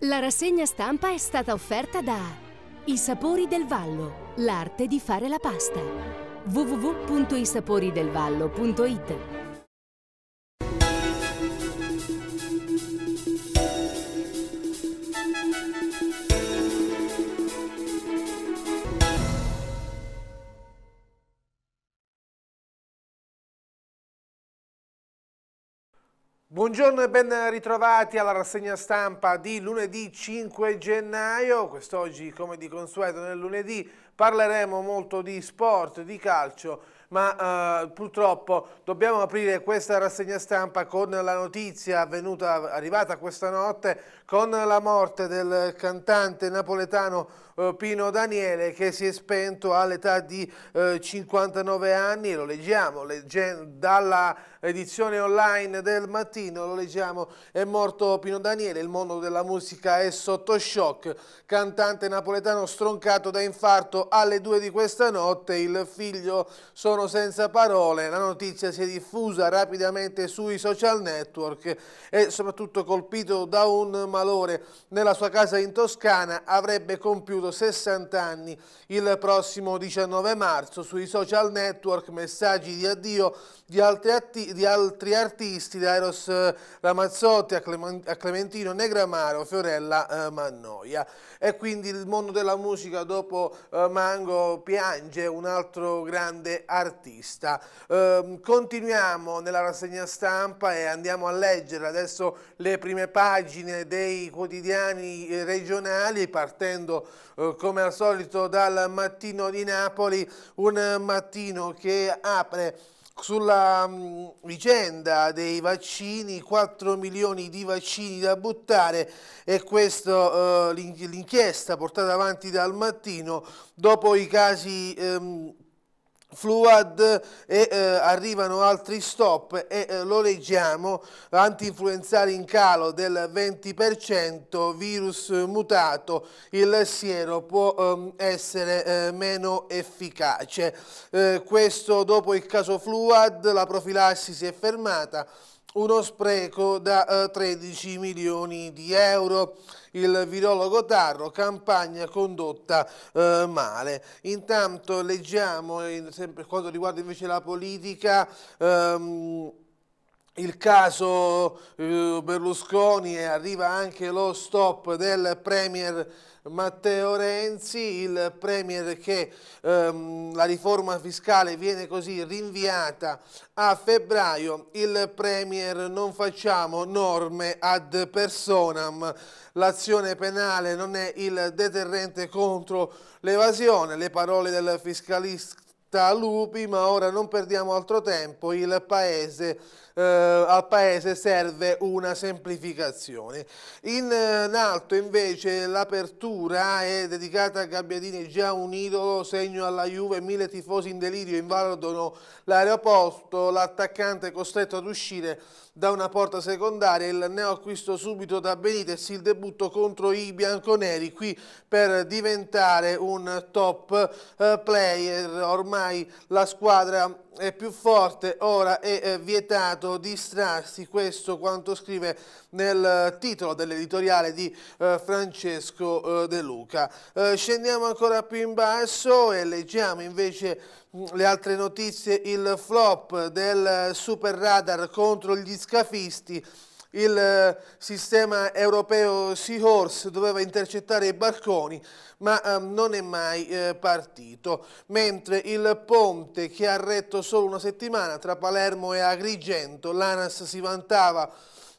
La rassegna stampa è stata offerta da I Sapori del Vallo, l'arte di fare la pasta. www.isaporidelvallo.it Buongiorno e ben ritrovati alla rassegna stampa di lunedì 5 gennaio. Quest'oggi, come di consueto nel lunedì, parleremo molto di sport, di calcio, ma eh, purtroppo dobbiamo aprire questa rassegna stampa con la notizia avvenuta, arrivata questa notte, con la morte del cantante napoletano Pino Daniele che si è spento all'età di eh, 59 anni, lo leggiamo dalla edizione online del mattino, lo leggiamo, è morto Pino Daniele, il mondo della musica è sotto shock, cantante napoletano stroncato da infarto alle due di questa notte, il figlio sono senza parole, la notizia si è diffusa rapidamente sui social network e soprattutto colpito da un malore nella sua casa in Toscana, avrebbe compiuto compiuto 60 anni il prossimo 19 marzo. Sui social network messaggi di addio di altri, di altri artisti, da Eros eh, Ramazzotti a, Clementino Negramaro, Fiorella eh, Mannoia. E quindi il mondo della musica dopo eh, Mango piange un altro grande artista. Eh, continuiamo nella rassegna stampa e andiamo a leggere adesso le prime pagine dei quotidiani eh, regionali partendo come al solito dal mattino di Napoli, un mattino che apre sulla mh, vicenda dei vaccini, 4 milioni di vaccini da buttare e questa uh, l'inchiesta portata avanti dal mattino dopo i casi um, Fluad e eh, arrivano altri stop e eh, lo leggiamo, anti-influenzali in calo del 20%, virus mutato, il siero può ehm, essere eh, meno efficace. Eh, questo dopo il caso Fluad, la profilassi si è fermata, uno spreco da 13 eh, milioni di euro. Il virologo Tarro, campagna condotta eh, male. Intanto leggiamo, in, sempre quanto riguarda invece la politica, ehm, il caso eh, Berlusconi e arriva anche lo stop del Premier Matteo Renzi, il Premier che ehm, la riforma fiscale viene così rinviata a febbraio, il Premier non facciamo norme ad personam, l'azione penale non è il deterrente contro l'evasione, le parole del fiscalista Lupi, ma ora non perdiamo altro tempo, il Paese eh, al Paese serve una semplificazione. In, eh, in alto invece l'apertura è dedicata a Gabbiadini, già un idolo, segno alla Juve, mille tifosi in delirio invadono l'aeroporto, l'attaccante è costretto ad uscire da una porta secondaria, il neoacquisto subito da Benitez, il debutto contro i bianconeri, qui per diventare un top eh, player, ormai la squadra è più forte, ora è eh, vietato distrarsi, questo quanto scrive nel titolo dell'editoriale di eh, Francesco eh, De Luca. Eh, scendiamo ancora più in basso e leggiamo invece mm, le altre notizie, il flop del super radar contro gli scafisti, il eh, sistema europeo Seahorse doveva intercettare i barconi, ma eh, non è mai eh, partito, mentre il ponte che ha retto solo una settimana tra Palermo e Agrigento, l'ANAS si vantava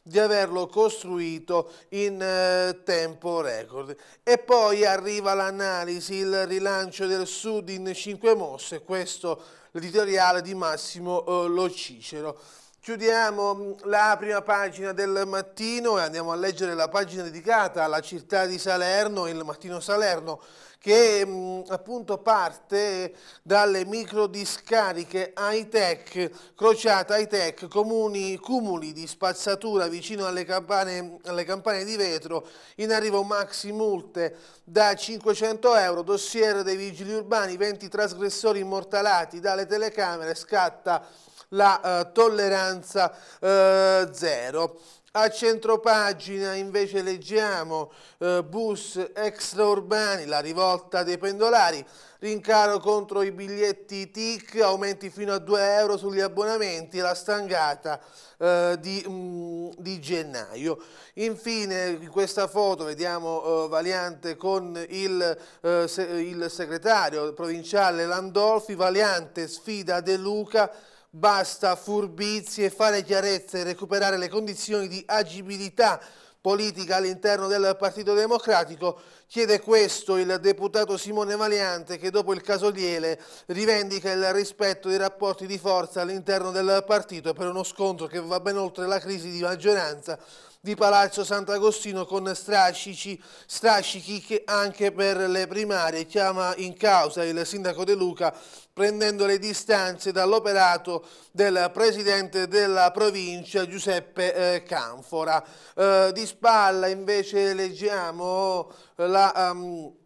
di averlo costruito in eh, tempo record. E poi arriva l'analisi, il rilancio del Sud in 5 mosse, questo l'editoriale di Massimo Lo Cicero. Chiudiamo mm, la prima pagina del mattino e andiamo a leggere la pagina dedicata alla città di Salerno, il mattino Salerno, che mh, mm, appunto parte dalle microdiscariche high-tech, crociata high-tech, comuni cumuli di spazzatura vicino alle campane, alle campane di vetro, in arrivo maxi multe da 500 euro, dossier dei vigili urbani, 20 trasgressori immortalati dalle telecamere, scatta la eh, tolleranza eh, zero. A centropagina invece leggiamo eh, bus extraurbani, la rivolta dei pendolari, rincaro contro i biglietti TIC, aumenti fino a 2 euro sugli abbonamenti, la stangata eh, di, mm, di, gennaio. Infine in questa foto vediamo eh, Valiante con il, eh, se, il segretario provinciale Landolfi, Valiante sfida De Luca, Basta furbizie fare chiarezza e recuperare le condizioni di agibilità politica all'interno del Partito Democratico. Chiede questo il deputato Simone Valiante che dopo il caso Liele rivendica il rispetto dei rapporti di forza all'interno del partito per uno scontro che va ben oltre la crisi di maggioranza di Palazzo Sant'Agostino con strascici, strascichi che anche per le primarie chiama in causa il sindaco De Luca prendendo le distanze dall'operato del presidente della provincia Giuseppe eh, Canfora. Eh, di spalla invece leggiamo la... Um,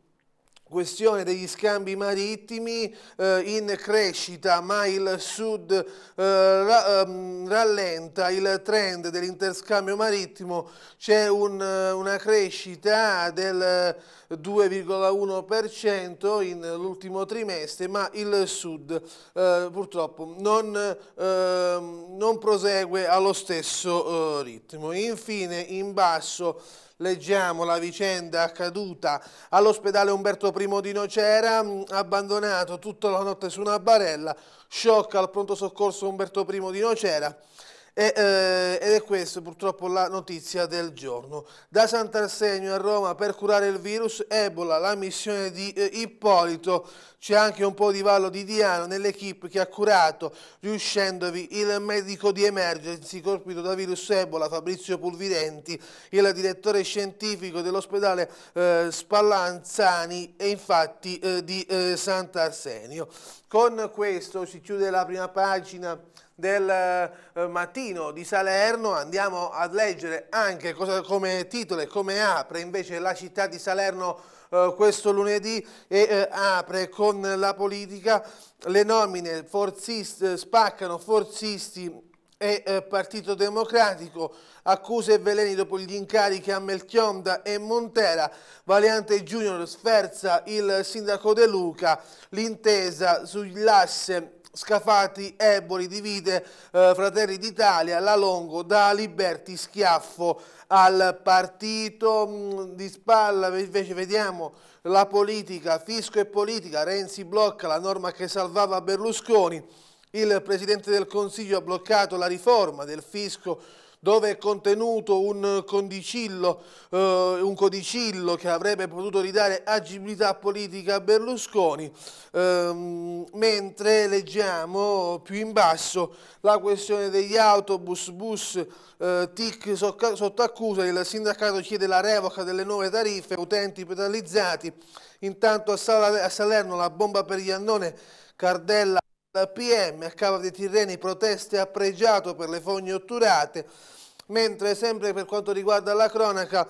questione degli scambi marittimi eh, in crescita, ma il Sud eh, ra, ehm, rallenta il trend dell'interscambio marittimo, c'è un, una crescita del 2,1% in l'ultimo trimestre, ma il Sud eh, purtroppo non, ehm, non, prosegue allo stesso eh, ritmo. Infine in basso leggiamo la vicenda accaduta all'ospedale Umberto I di Nocera, mm, abbandonato tutta la notte su una barella, shock al pronto soccorso Umberto I di Nocera, e, eh, ed è questa purtroppo la notizia del giorno. Da Sant'Arsenio a Roma per curare il virus Ebola, la missione di eh, Ippolito, c'è anche un po' di vallo di Diano nell'equipe che ha curato, riuscendovi il medico di emergency colpito da virus Ebola, Fabrizio Pulvirenti, il direttore scientifico dell'ospedale eh, Spallanzani e infatti eh, di eh, Sant'Arsenio. Con questo si chiude la prima pagina del eh, mattino di Salerno. Andiamo a leggere anche cosa, come titolo e come apre invece la città di Salerno eh, questo lunedì e eh, apre con la politica. Le nomine forzisti, spaccano forzisti e eh, Partito Democratico, accuse e veleni dopo gli incarichi a Melchionda e Montera, Valiante Junior sferza il sindaco De Luca, l'intesa sull'asse Scafati, Eboli, divide eh, Fratelli d'Italia, La Longo da Liberti Schiaffo al partito mh, di spalla, invece vediamo la politica, fisco e politica, Renzi blocca la norma che salvava Berlusconi, il Presidente del Consiglio ha bloccato la riforma del fisco dove è contenuto un codicillo, eh, un codicillo che avrebbe potuto ridare agibilità politica a Berlusconi, ehm, mentre leggiamo più in basso la questione degli autobus, bus, eh, TIC sotto accusa, il sindacato chiede la revoca delle nuove tariffe, utenti penalizzati, intanto a Salerno la bomba per gli annone, Cardella la PM a Cava dei Tirreni proteste ha pregiato per le fogne otturate, mentre sempre per quanto riguarda la cronaca,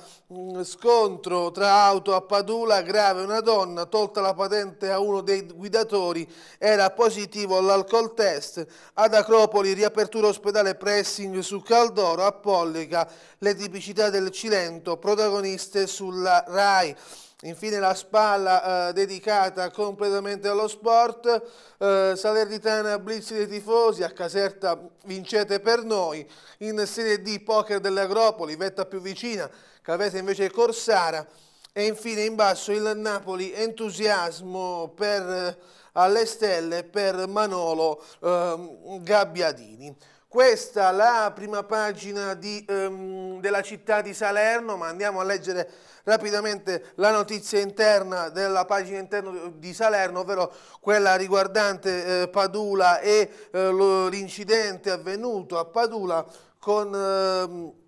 scontro tra auto a Padula, grave una donna, tolta la patente a uno dei guidatori, era positivo all'alcol test, ad Acropoli riapertura ospedale pressing su Caldoro, a Pollica le tipicità del Cilento, protagoniste sulla RAI. Infine la spalla eh, dedicata completamente allo sport, eh, Salernitana Blitz dei tifosi, a Caserta vincete per noi, in Serie D Poker dell'Agropoli, vetta più vicina, Cavese invece Corsara e infine in basso il Napoli entusiasmo per, eh, alle stelle per Manolo eh, Gabbiadini. Questa è la prima pagina di, um, della città di Salerno, ma andiamo a leggere rapidamente la notizia interna della pagina interna di Salerno, ovvero quella riguardante eh, Padula e eh, l'incidente avvenuto a Padula con... Eh,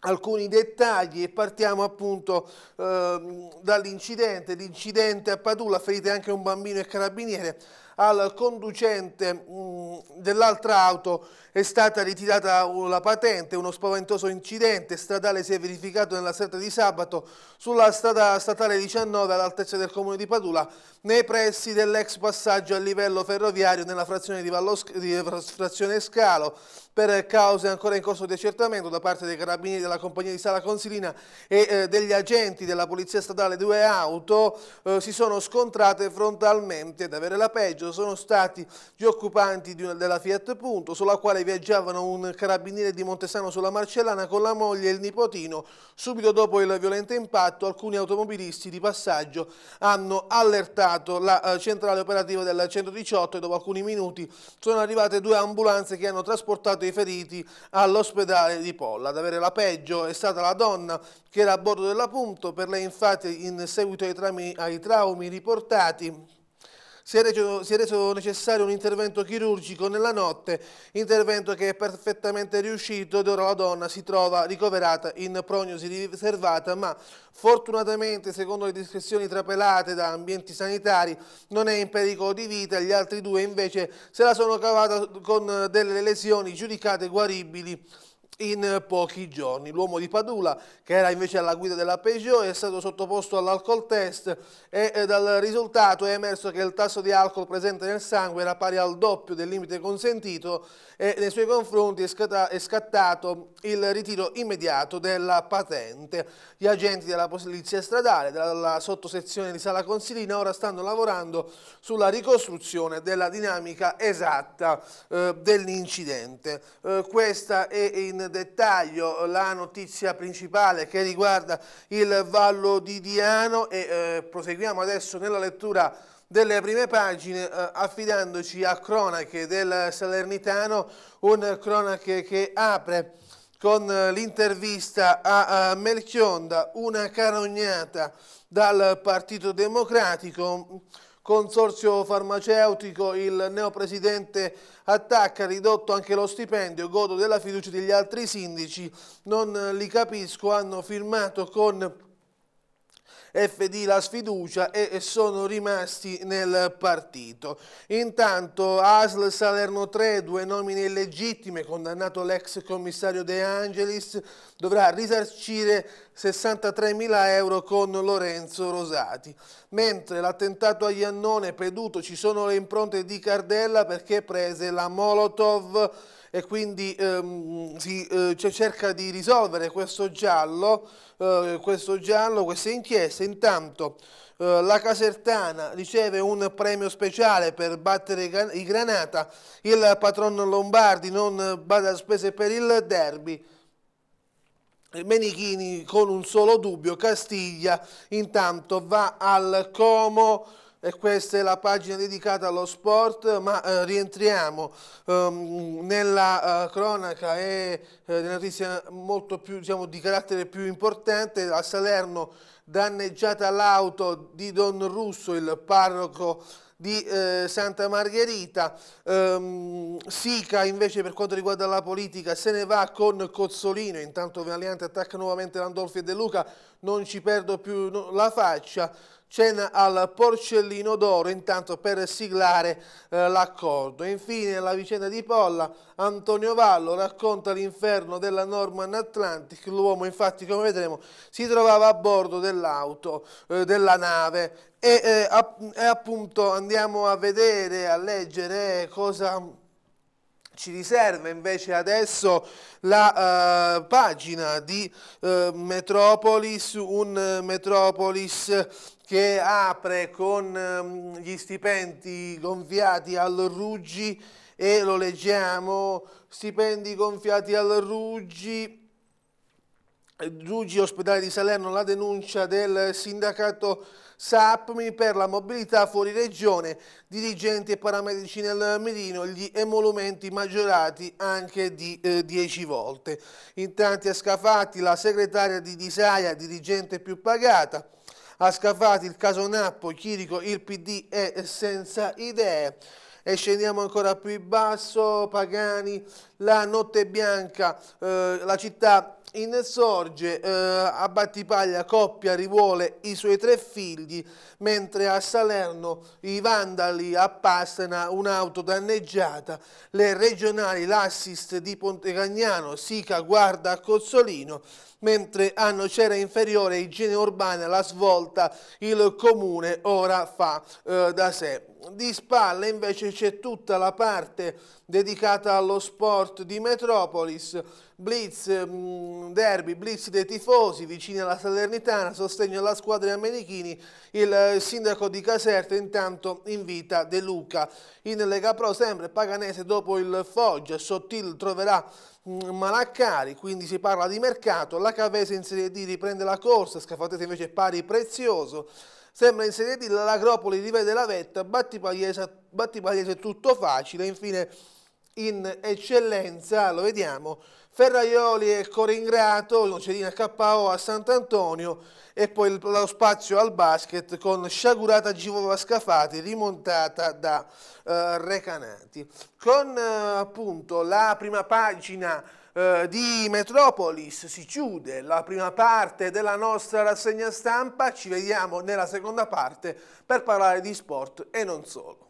alcuni dettagli. E partiamo appunto eh, dall'incidente, l'incidente a Padula, ferite anche un bambino e carabiniere, al conducente mm, dell'altra auto è stata ritirata la patente, uno spaventoso incidente stradale si è verificato nella serata di sabato sulla strada statale 19 all'altezza del comune di Padula, nei pressi dell'ex passaggio a livello ferroviario nella frazione di, Vallo, di frazione Scalo. Per cause ancora in corso di accertamento da parte dei carabinieri della compagnia di Sala Consilina e eh, degli agenti della polizia statale due auto eh, si sono scontrate frontalmente. Ad avere la peggio sono stati gli occupanti una, della Fiat Punto sulla quale viaggiavano un carabiniere di Montesano sulla Marcellana con la moglie e il nipotino subito dopo il violento impatto alcuni automobilisti di passaggio hanno allertato la eh, centrale operativa del 118 e dopo alcuni minuti sono arrivate due ambulanze che hanno trasportato portato i feriti all'ospedale di Polla. Ad avere la peggio è stata la donna che era a bordo della Punto, per lei infatti in seguito ai, ai traumi riportati si è, reso, si è, reso, necessario un intervento chirurgico nella notte, intervento che è perfettamente riuscito ed ora la donna si trova ricoverata in prognosi riservata, ma fortunatamente, secondo le descrizioni trapelate da ambienti sanitari, non è in pericolo di vita, gli altri due invece se la sono cavata con delle lesioni giudicate guaribili in pochi giorni. L'uomo di Padula, che era invece alla guida della Peugeot, è stato sottoposto all'alcol test e dal risultato è emerso che il tasso di alcol presente nel sangue era pari al doppio del limite consentito e nei suoi confronti è scattato il ritiro immediato della patente. Gli agenti della polizia stradale, della sottosezione di Sala Consilina, ora stanno lavorando sulla ricostruzione della dinamica esatta eh, dell'incidente. Eh, questa è in dettaglio la notizia principale che riguarda il Vallo di Diano e eh, proseguiamo adesso nella lettura delle prime pagine eh, affidandoci a cronache del Salernitano, un cronache che apre con l'intervista a, a Melchionda, una carognata dal Partito Democratico, consorzio farmaceutico, il neopresidente attacca, ridotto anche lo stipendio, godo della fiducia degli altri sindaci, non li capisco, hanno firmato con FD la sfiducia e sono rimasti nel partito. Intanto ASL Salerno 3, due nomine illegittime, condannato l'ex commissario De Angelis, dovrà risarcire 63.000 euro con Lorenzo Rosati. Mentre l'attentato a Iannone, Peduto, ci sono le impronte di Cardella perché prese la Molotov e quindi ehm, si eh, cerca di risolvere questo giallo, eh, questo giallo, queste inchieste. Intanto eh, la Casertana riceve un premio speciale per battere i Granata, il patron Lombardi non bada spese per il derby. Menichini con un solo dubbio, Castiglia intanto va al Como e questa è la pagina dedicata allo sport, ma eh, rientriamo ehm, nella eh, cronaca e eh, notizia molto più, diciamo, di carattere più importante, a Salerno danneggiata l'auto di Don Russo, il parroco di eh, Santa Margherita, ehm, Sica invece per quanto riguarda la politica se ne va con Cozzolino, intanto Valiante attacca nuovamente Landolfi e De Luca, non ci perdo più la faccia, cena al porcellino d'oro intanto per siglare eh, l'accordo. Infine la vicenda di Polla, Antonio Vallo racconta l'inferno della Norman Atlantic, l'uomo infatti come vedremo si trovava a bordo dell'auto, eh, della nave e, eh, e appunto andiamo a vedere, a leggere cosa ci riserva invece adesso la uh, pagina di uh, Metropolis, un Metropolis che apre con um, gli stipendi gonfiati al Ruggi e lo leggiamo, stipendi gonfiati al Ruggi, Ruggi ospedale di Salerno, la denuncia del sindacato SAPMI per la mobilità fuori regione, dirigenti e paramedici nel mirino, gli emolumenti maggiorati anche di eh, 10 volte. In tanti a Scafati la segretaria di Disaia, dirigente più pagata, a Scafati il caso Nappo, Chirico, il PD è senza idee. E scendiamo ancora più in basso, Pagani, la notte bianca, eh, la città insorge eh, a Battipaglia coppia rivuole i suoi tre figli, mentre a Salerno i vandali appassano un'auto danneggiata, le regionali l'assist di Pontecagnano, Sica guarda a Cozzolino, mentre a Nocera Inferiore igiene urbana la svolta il comune ora fa eh, da sé. Di spalle invece c'è tutta la parte dedicata allo sport di Metropolis, blitz, mm, derby, blitz dei tifosi vicini alla Salernitana, sostegno alla squadra di Menichini, il eh, sindaco di Caserta intanto invita De Luca. In Lega Pro sempre Paganese dopo il Foggia, Sottil troverà mm, Malaccari, quindi si parla di mercato, la Cavese in Serie D riprende la corsa, Scafatese invece pari prezioso, Sembra in Serie D l'Agropoli rivede la vetta, Battipagliese, Battipagliese tutto facile, infine in eccellenza, lo vediamo, Ferraioli e Coringrato, Nocedina KO a Sant'Antonio e poi lo spazio al basket con sciagurata Givova Scafati rimontata da uh, Recanati. Con uh, appunto la prima pagina uh, di Metropolis si chiude la prima parte della nostra rassegna stampa, ci vediamo nella seconda parte per parlare di sport e non solo.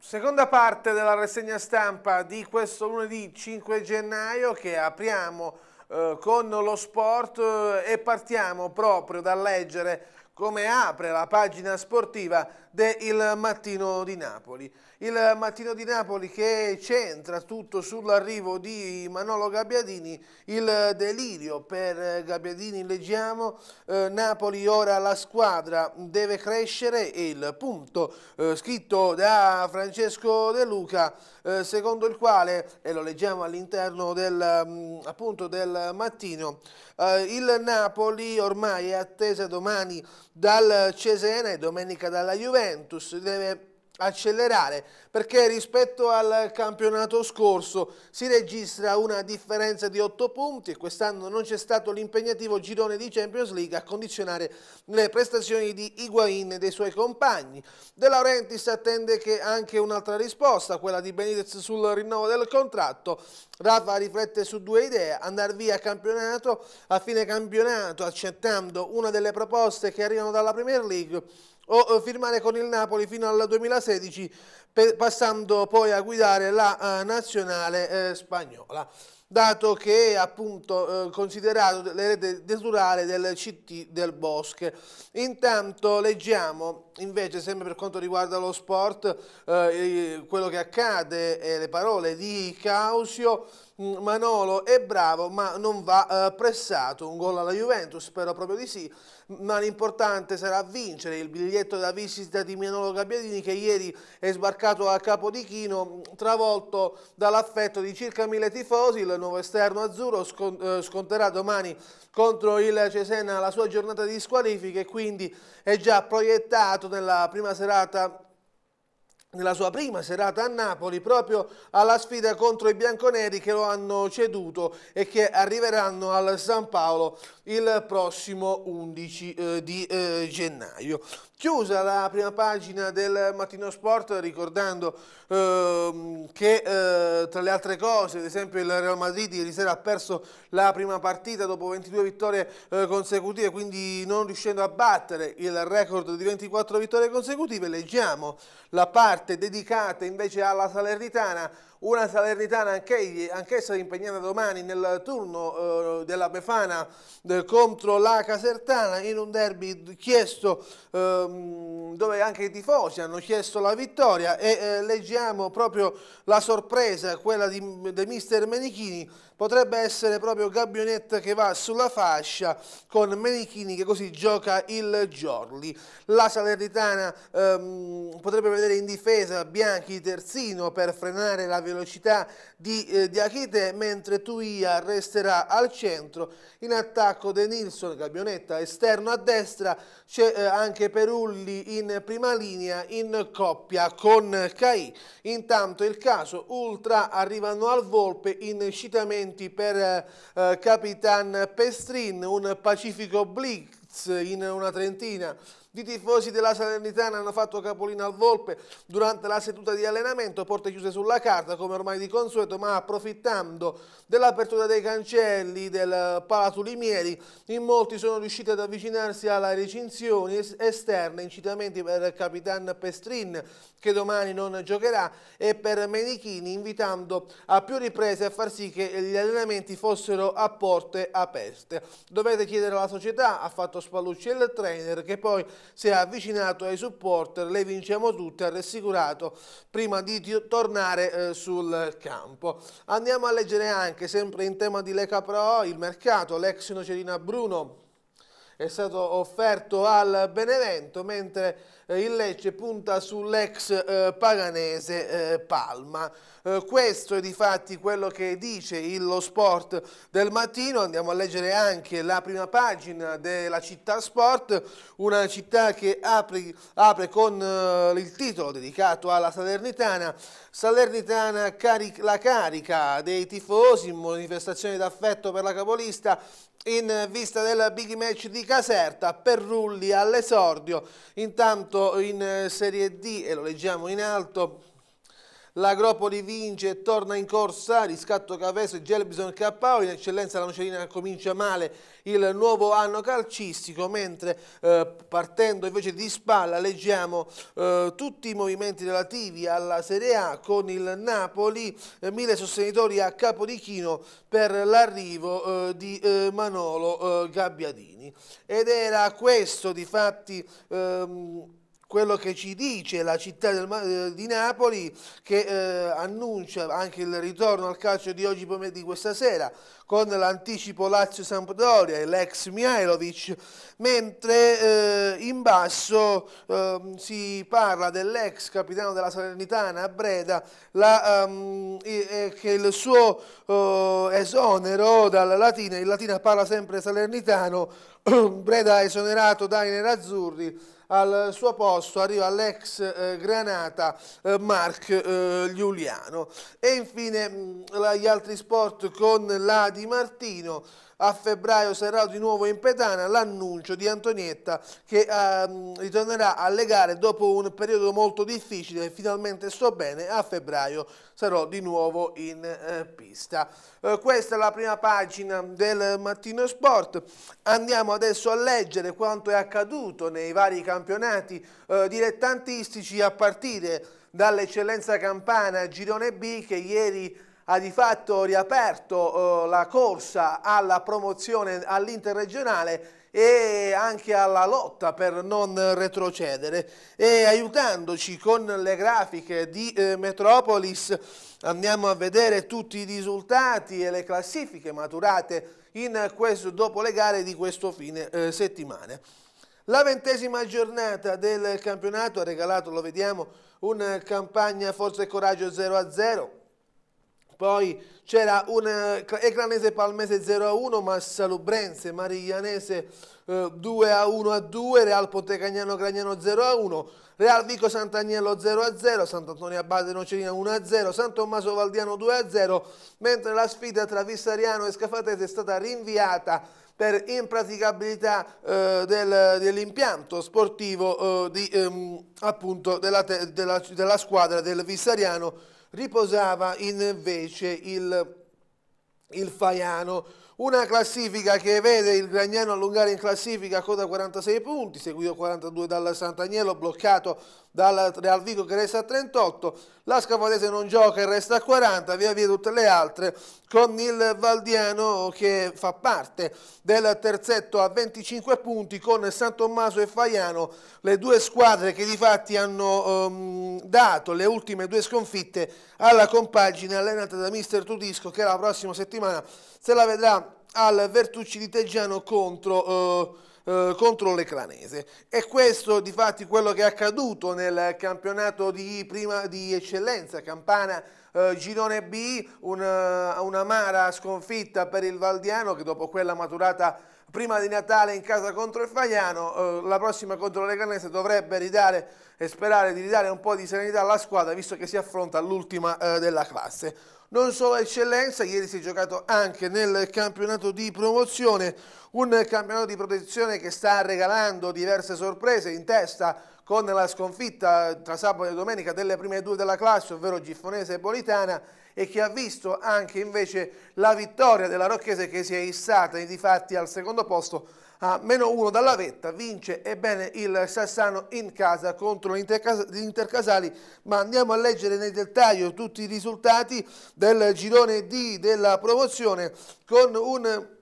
Seconda parte della rassegna stampa di questo lunedì 5 gennaio che apriamo eh, con lo sport eh, e partiamo proprio da leggere come apre la pagina sportiva del Mattino di Napoli. Il Mattino di Napoli che centra tutto sull'arrivo di Manolo Gabbiadini, il delirio per Gabbiadini, leggiamo, eh, Napoli ora la squadra deve crescere e il punto eh, scritto da Francesco De Luca, eh, secondo il quale, e lo leggiamo all'interno del, mm, appunto del mattino, eh, il Napoli ormai è attesa domani dal Cesena e domenica dalla Juventus, deve accelerare perché rispetto al campionato scorso si registra una differenza di 8 punti e quest'anno non c'è stato l'impegnativo girone di Champions League a condizionare le prestazioni di Higuain e dei suoi compagni. De Laurentiis attende che anche un'altra risposta, quella di Benitez sul rinnovo del contratto. Rafa riflette su due idee, andare via a campionato, a fine campionato accettando una delle proposte che arrivano dalla Premier League o firmare con il Napoli fino al 2016 passando poi a guidare la uh, nazionale eh, spagnola dato che è appunto eh, considerato l'erede naturale del CT del Bosche. Intanto leggiamo invece sempre per quanto riguarda lo sport eh, quello che accade e le parole di Causio Manolo è bravo ma non va eh, pressato, un gol alla Juventus, spero proprio di sì, ma l'importante sarà vincere. Il biglietto da visita di Manolo Gabbiadini che ieri è sbarcato a Capodichino travolto dall'affetto di circa mille tifosi, il nuovo esterno azzurro eh, sconterà domani contro il Cesena la sua giornata di squalifiche e quindi è già proiettato nella prima serata nella sua prima serata a Napoli proprio alla sfida contro i bianconeri che lo hanno ceduto e che arriveranno al San Paolo il prossimo 11 eh, di eh, gennaio. Chiusa la prima pagina del Mattino Sport ricordando eh, che tra le altre cose, ad esempio il Real Madrid ieri sera ha perso la prima partita dopo 22 vittorie eh, consecutive, quindi non riuscendo a battere il record di 24 vittorie consecutive, leggiamo la parte dedicata invece alla Salernitana una Salernitana anch'essa impegnata domani nel turno eh, della Befana eh, contro la Casertana in un derby chiesto ehm, dove anche i tifosi hanno chiesto la vittoria e eh, leggiamo proprio la sorpresa, quella di, di mister Menichini potrebbe essere proprio Gabbionetta che va sulla fascia con Menichini che così gioca il Giorli. La Salernitana ehm, potrebbe vedere in difesa Bianchi terzino per frenare la velocità di, eh, di Achite mentre Tuia resterà al centro. In attacco De Nilsson, Gabbionetta esterno a destra, c'è eh, anche Perulli in prima linea in coppia con Cai. Intanto il caso Ultra arrivano al Volpe incitamento complimenti per eh, Capitan Pestrin, un pacifico blitz in una trentina di tifosi della Salernitana hanno fatto capolino al Volpe durante la seduta di allenamento, porte chiuse sulla carta come ormai di consueto, ma approfittando dell'apertura dei cancelli del Palatulimieri, in molti sono riusciti ad avvicinarsi alla recinzioni esterne, incitamenti per Capitan Pestrin che domani non giocherà e per Menichini invitando a più riprese a far sì che gli allenamenti fossero a porte aperte. Dovete chiedere alla società, ha fatto Spallucci il trainer che poi si è avvicinato ai supporter, le vinciamo tutte, ha rassicurato prima di tornare eh, sul campo. Andiamo a leggere anche, sempre in tema di Lega Pro, il mercato, l'ex Nocerina Bruno è stato offerto al Benevento, mentre eh, il Lecce punta sull'ex eh, paganese eh, Palma. Questo è di fatti quello che dice Lo Sport del mattino, andiamo a leggere anche la prima pagina della città sport, una città che apre, apre con il titolo dedicato alla Salernitana, Salernitana caric la carica dei tifosi, manifestazione d'affetto per la capolista, in vista del big match di Caserta, Perrulli all'esordio, intanto in Serie D, e lo leggiamo in alto, l'Agropoli vince e torna in corsa, riscatto Caveso e Gelbison KO, in eccellenza la Nocerina comincia male il nuovo anno calcistico, mentre eh, partendo invece di spalla leggiamo eh, tutti i movimenti relativi alla Serie A con il Napoli, eh, mille sostenitori a capo di chino per l'arrivo eh, di eh, Manolo eh, Gabbiadini. Ed era questo di fatti ehm, quello che ci dice la città del, eh, di Napoli che eh, annuncia anche il ritorno al calcio di oggi pomeriggio di questa sera con l'anticipo Lazio-Sampdoria e l'ex Mihailovic mentre eh, in basso eh, si parla dell'ex capitano della Salernitana Breda la, um, e, che il suo uh, esonero dalla Latina, il Latina parla sempre salernitano Breda esonerato dai nerazzurri al suo posto arriva l'ex eh, Granata eh, Mark eh, Giuliano. E infine mh, mm, gli altri sport con la Di Martino a febbraio sarà di nuovo in pedana l'annuncio di Antonietta che ehm, ritornerà alle gare dopo un periodo molto difficile, finalmente sto bene, a febbraio sarò di nuovo in eh, pista. Eh, questa è la prima pagina del Mattino Sport, andiamo adesso a leggere quanto è accaduto nei vari campionati eh, dilettantistici a partire dall'eccellenza campana Girone B che ieri ha di fatto riaperto eh, la corsa alla promozione all'interregionale e anche alla lotta per non retrocedere e aiutandoci con le grafiche di eh, Metropolis andiamo a vedere tutti i risultati e le classifiche maturate questo, dopo le gare di questo fine eh, settimana. La ventesima giornata del campionato ha regalato, lo vediamo, una campagna Forza e Coraggio 0 a 0 poi c'era un eh, Ecranese Palmese 0 a 1, Massa Lubrense, Mariglianese eh, 2 a 1 a 2, Real Ponte Cagnano Gragnano 0 a 1, Real Vico Sant'Agnello 0 a 0, Sant'Antonio Abate Nocerina 1 a 0, San Tommaso Valdiano 2 a 0, mentre la sfida tra Vissariano e Scafatese è stata rinviata per impraticabilità eh, del, dell'impianto sportivo eh, di, ehm, appunto della, della, della squadra del Vissariano riposava invece il, il Faiano. Una classifica che vede il Gragnano allungare in classifica a coda 46 punti, seguito 42 dal Sant'Agnello, bloccato dal Vigo che resta a 38, la Scafadese non gioca e resta a 40, via via tutte le altre, con il Valdiano che fa parte del terzetto a 25 punti con San Tommaso e Faiano, le due squadre che di fatti hanno um, dato le ultime due sconfitte alla compagine allenata da mister Tudisco che la prossima settimana se la vedrà al Vertucci di Teggiano contro... Uh, eh, contro l'Eclanese. E questo di fatti quello che è accaduto nel campionato di, prima, di eccellenza Campana eh, Girone B, una, una mara sconfitta per il Valdiano che dopo quella maturata prima di Natale in casa contro il Fagliano, eh, la prossima contro l'Eclanese dovrebbe ridare e sperare di ridare un po' di serenità alla squadra visto che si affronta all'ultima eh, della classe. Non solo eccellenza, ieri si è giocato anche nel campionato di promozione, un campionato di protezione che sta regalando diverse sorprese in testa con la sconfitta tra sabato e domenica delle prime due della classe, ovvero Giffonese e Politana, e che ha visto anche invece la vittoria della Rocchese che si è issata di fatti al secondo posto a meno uno dalla vetta, vince ebbene il Sassano in casa contro gli Intercasali, ma andiamo a leggere nel dettaglio tutti i risultati del girone D della promozione con un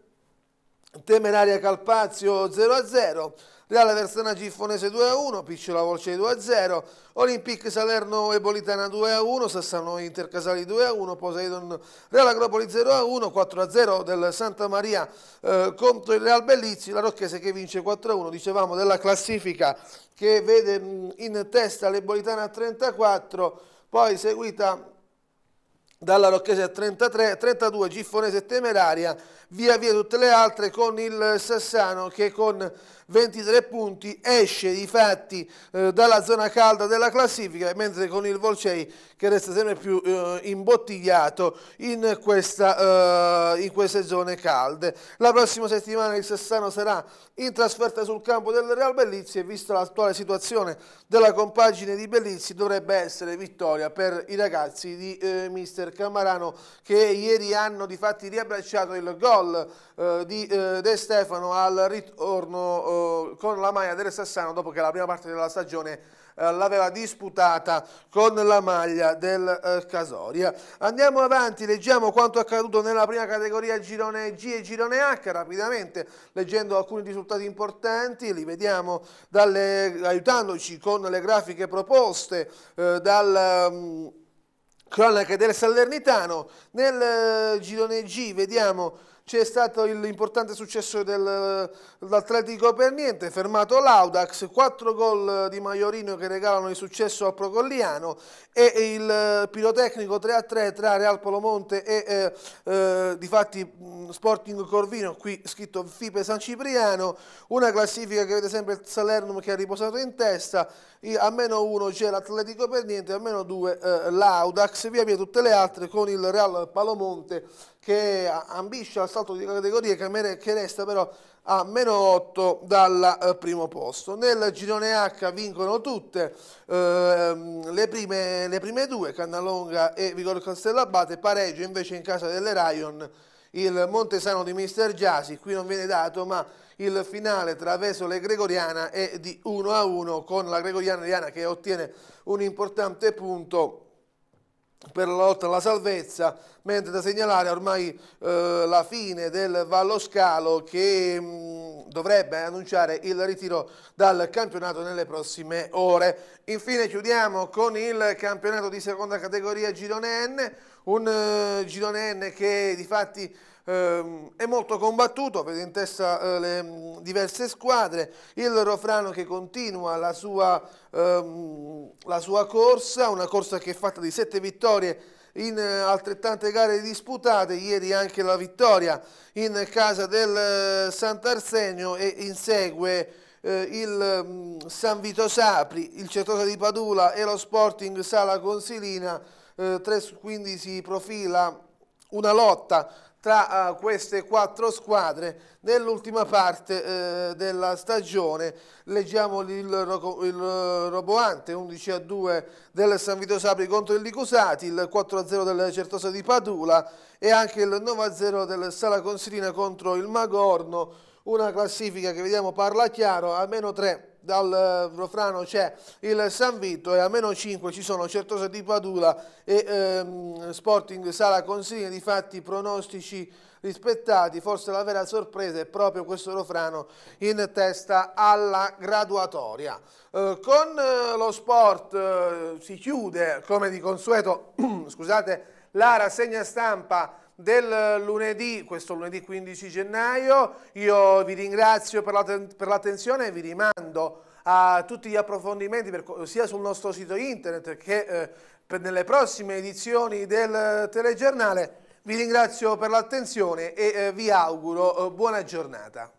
Temeraria Calpazio 0-0, Reale Versana Giffonese 2-1, Picciola Volce 2-0, Olympic Salerno Ebolitana 2-1, Sassano Intercasali 2-1, Poseidon Real Agropoli 0-1, 4-0 del Santa Maria eh, contro il Real Bellizzi, la Rocchese che vince 4-1, dicevamo della classifica che vede mh, in testa l'Ebolitana a 34, poi seguita dalla Rocchese a 33, 32 Giffonese e Temeraria, via via tutte le altre con il Sassano che con 23 punti, esce di fatti eh, dalla zona calda della classifica, mentre con il Volcei che resta sempre più eh, imbottigliato in, questa, eh, in, queste zone calde. La prossima settimana il Sassano sarà in trasferta sul campo del Real Bellizzi e vista l'attuale situazione della compagine di Bellizzi dovrebbe essere vittoria per i ragazzi di eh, mister Camarano che ieri hanno di fatti riabbracciato il gol eh, di eh, De Stefano al ritorno con la maglia del Sassano dopo che la prima parte della stagione eh, l'aveva disputata con la maglia del eh, Casoria. Andiamo avanti, leggiamo quanto accaduto nella prima categoria girone G e girone H rapidamente, leggendo alcuni risultati importanti, li vediamo dalle, aiutandoci con le grafiche proposte eh, dal... Um, cronache del Salernitano. Nel girone G vediamo c'è stato l'importante successo dell'Atletico per niente, fermato l'Audax, 4 gol di Maiorino che regalano il successo al Procolliano e il pirotecnico 3-3 tra Real Polomonte e eh, eh, di fatti Sporting Corvino, qui scritto Fipe San Cipriano, una classifica che vede sempre il Salernum che ha riposato in testa, a meno 1 c'è l'Atletico per niente, a meno 2 eh, l'Audax, via via tutte le altre con il Real Palomonte che ambisce al salto di categoria che resta però a meno 8 dal eh, primo posto. Nel girone H vincono tutte eh, le, prime, le, prime, due, Cannalonga e Vigor Castellabate, pareggio invece in casa delle Rayon il Montesano di Mister Giasi, qui non viene dato ma il finale tra Vesole e Gregoriana è di 1 a 1 con la Gregoriana che ottiene un importante punto per la lotta alla salvezza, mentre da segnalare ormai eh, la fine del Vallo Scalo che mh, mm, dovrebbe annunciare il ritiro dal campionato nelle prossime ore. Infine chiudiamo con il campionato di seconda categoria Girone N, un uh, Girone N che di fatti eh, è molto combattuto, vede in testa eh, le mm, diverse squadre, il Rofrano che continua la sua, ehm, la sua corsa, una corsa che è fatta di sette vittorie in eh, altrettante gare disputate, ieri anche la vittoria in casa del eh, Sant'Arsenio e insegue eh, il um, San Vito Sapri, il Certosa di Padula e lo Sporting Sala Consilina, eh, tre, quindi si profila una lotta tra uh, queste quattro squadre nell'ultima parte uh, della stagione. Leggiamo il, il roboante 11 a 2 del San Vito Sapri contro il Licusati il 4 a 0 del Certosa di Padula e anche il 9 a 0 del Sala Consilina contro il Magorno. Una classifica che vediamo parla chiaro a meno 3 dal Rofrano c'è il San Vito e a meno 5 ci sono Certosa di Padula e ehm, Sporting Sala Consigli, di fatti pronostici rispettati, forse la vera sorpresa è proprio questo Rofrano in testa alla graduatoria. Eh, con eh, lo sport eh, si chiude, come di consueto, scusate, la rassegna stampa del lunedì, questo lunedì 15 gennaio. Io vi ringrazio per l'attenzione la, e vi rimando a tutti gli approfondimenti per, sia sul nostro sito internet che eh, nelle prossime edizioni del telegiornale. Vi ringrazio per l'attenzione e eh, vi auguro eh, buona giornata.